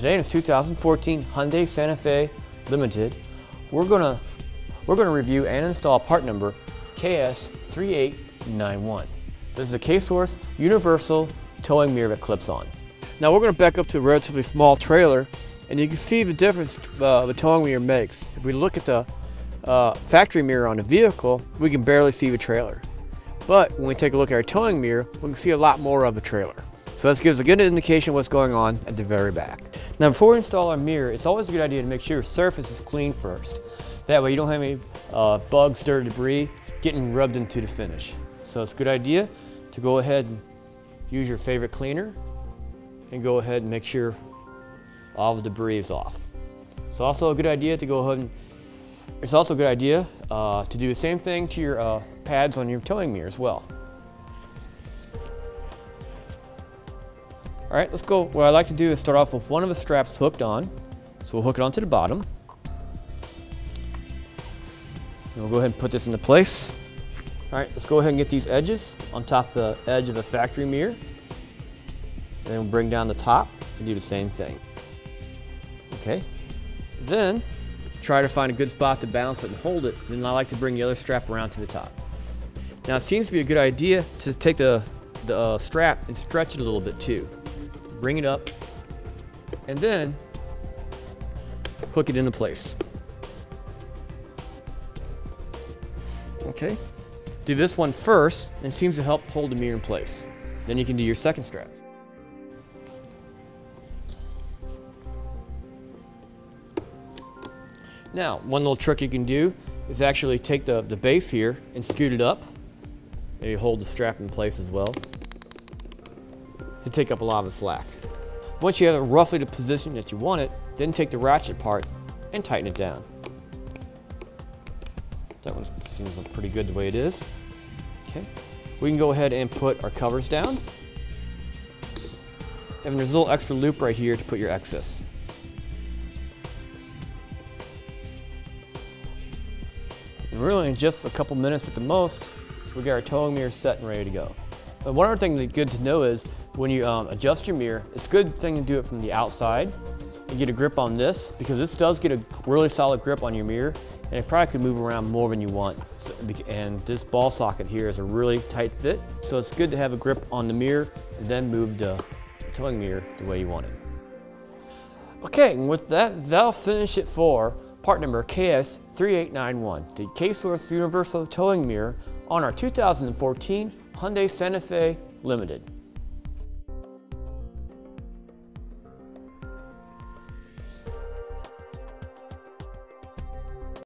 Today in 2014 Hyundai Santa Fe Limited, we're gonna we're gonna review and install part number KS3891. This is a K-Source universal towing mirror that clips on. Now we're gonna back up to a relatively small trailer and you can see the difference uh, the towing mirror makes. If we look at the uh, factory mirror on the vehicle, we can barely see the trailer. But when we take a look at our towing mirror, we can see a lot more of the trailer. So this gives a good indication of what's going on at the very back. Now before we install our mirror, it's always a good idea to make sure your surface is clean first. That way you don't have any uh, bugs, dirt, debris getting rubbed into the finish. So it's a good idea to go ahead and use your favorite cleaner and go ahead and make sure all the debris is off. It's also a good idea to go ahead and it's also a good idea uh, to do the same thing to your uh, pads on your towing mirror as well. All right, let's go. What I like to do is start off with one of the straps hooked on. So we'll hook it onto the bottom. And we'll go ahead and put this into place. All right, let's go ahead and get these edges on top of the edge of the factory mirror. And then we'll bring down the top and do the same thing. Okay, then try to find a good spot to balance it and hold it. Then I like to bring the other strap around to the top. Now it seems to be a good idea to take the, the uh, strap and stretch it a little bit too bring it up, and then hook it into place. Okay, do this one first, and it seems to help hold the mirror in place. Then you can do your second strap. Now, one little trick you can do is actually take the, the base here and scoot it up. Maybe hold the strap in place as well to take up a lot of the slack. Once you have it roughly the position that you want it, then take the ratchet part and tighten it down. That one seems pretty good the way it is. Okay, we can go ahead and put our covers down. And there's a little extra loop right here to put your excess. And really in just a couple minutes at the most, we got our towing mirror set and ready to go. One other thing that's good to know is when you um, adjust your mirror, it's a good thing to do it from the outside and get a grip on this because this does get a really solid grip on your mirror and it probably could move around more than you want. So, and this ball socket here is a really tight fit, so it's good to have a grip on the mirror and then move the towing mirror the way you want it. Okay, and with that, that'll finish it for part number KS3891, the K-Source Universal Towing Mirror on our 2014 Hyundai Santa Fe Limited.